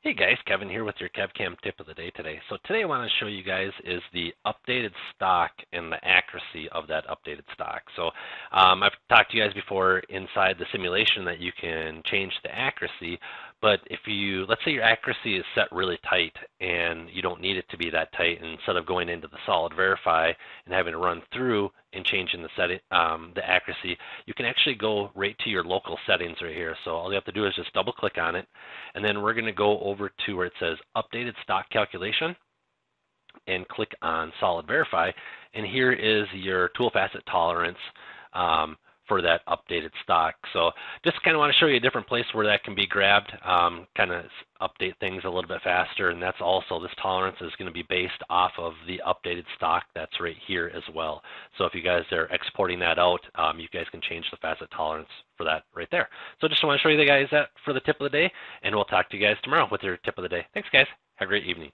Hey guys, Kevin here with your KevCam tip of the day today. So today I want to show you guys is the updated stock and the accuracy of that updated stock. So um, I've talked to you guys before inside the simulation that you can change the accuracy, but if you, let's say your accuracy is set really tight and you don't need it to be that tight, instead of going into the solid verify and having to run through and changing the setting, um, the accuracy, you can actually go right to your local settings right here. So all you have to do is just double click on it, and then we're going to go over to where it says updated stock calculation and click on solid verify. And here is your tool facet tolerance. Um, for that updated stock. So just kind of want to show you a different place where that can be grabbed, um, kind of update things a little bit faster. And that's also, this tolerance is going to be based off of the updated stock that's right here as well. So if you guys are exporting that out, um, you guys can change the facet tolerance for that right there. So just want to show you the guys that for the tip of the day, and we'll talk to you guys tomorrow with your tip of the day. Thanks guys. Have a great evening.